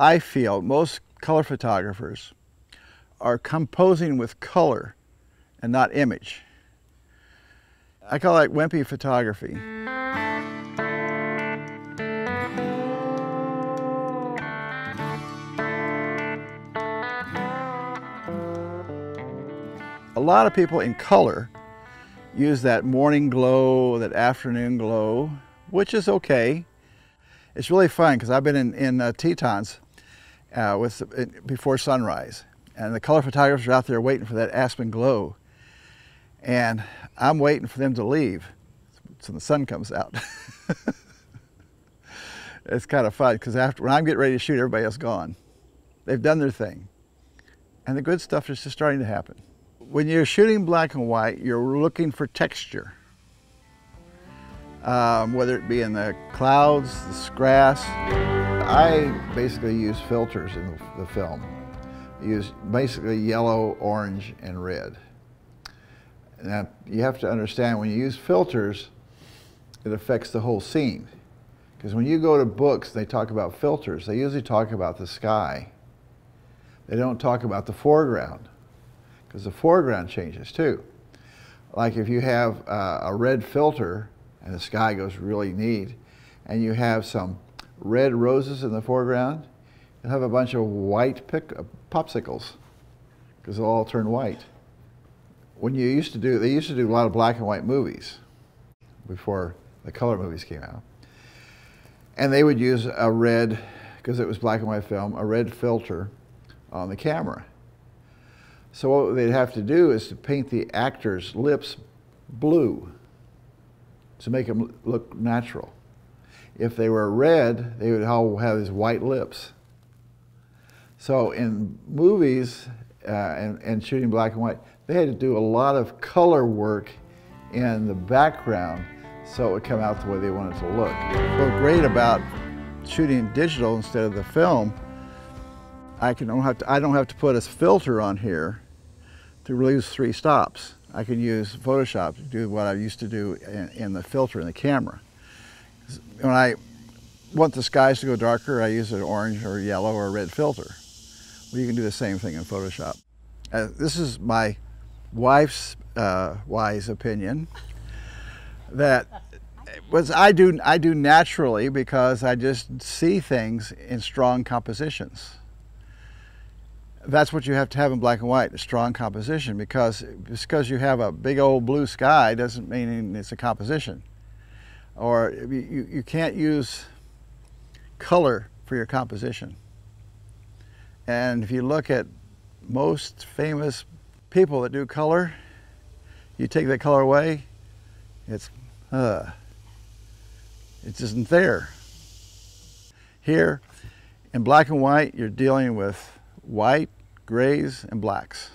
I feel most color photographers are composing with color and not image. I call that wimpy photography. A lot of people in color use that morning glow, that afternoon glow, which is okay. It's really fun because I've been in, in uh, Tetons uh, with, uh, before sunrise and the color photographers are out there waiting for that alpenglow. And I'm waiting for them to leave so the sun comes out. it's kind of fun because after when I'm getting ready to shoot, everybody else gone. They've done their thing. And the good stuff is just starting to happen. When you're shooting black and white, you're looking for texture. Um, whether it be in the clouds, the grass. I basically use filters in the, film. I use basically yellow, orange, and red. Now, you have to understand when you use filters, it affects the whole scene. Because when you go to books, they talk about filters. They usually talk about the sky. They don't talk about the foreground because the foreground changes too. Like if you have uh, a red filter and the sky goes really neat, and you have some red roses in the foreground, you'll have a bunch of white pick, uh, popsicles because they'll all turn white. When you used to do, they used to do a lot of black and white movies before the color movies came out. And they would use a red, because it was black and white film, a red filter on the camera. So what they'd have to do is to paint the actor's lips blue to make them look natural. If they were red, they would all have these white lips. So in movies uh, and, and shooting black and white, they had to do a lot of color work in the background so it would come out the way they wanted to look. What's great about shooting digital instead of the film I can don't have to, I don't have to put a filter on here to release three stops. I can use Photoshop to do what I used to do in, in the filter in the camera. When I want the skies to go darker, I use an orange or yellow or red filter. Well, you can do the same thing in Photoshop. Uh, this is my wife's uh, wise opinion that was I do I do naturally because I just see things in strong compositions that's what you have to have in black and white, a strong composition, because just because you have a big old blue sky doesn't mean it's a composition. Or you, you can't use color for your composition. And if you look at most famous people that do color, you take that color away, it's, uh, it isn't there. Here, in black and white, you're dealing with white, grays, and blacks.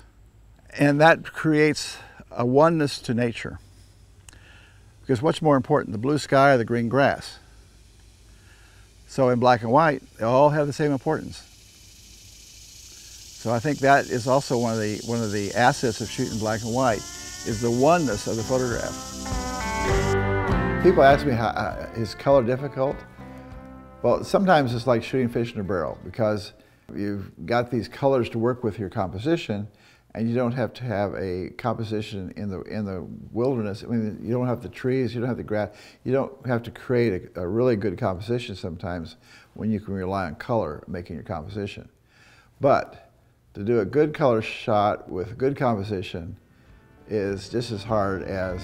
And that creates a oneness to nature. Because what's more important, the blue sky or the green grass? So in black and white, they all have the same importance. So I think that is also one of the one of the assets of shooting black and white is the oneness of the photograph. People ask me, how, uh, is color difficult? Well, sometimes it's like shooting fish in a barrel because You've got these colors to work with your composition, and you don't have to have a composition in the in the wilderness. I mean, you don't have the trees, you don't have the grass, you don't have to create a, a really good composition sometimes when you can rely on color making your composition. But to do a good color shot with good composition is just as hard as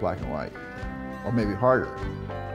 black and white, or maybe harder.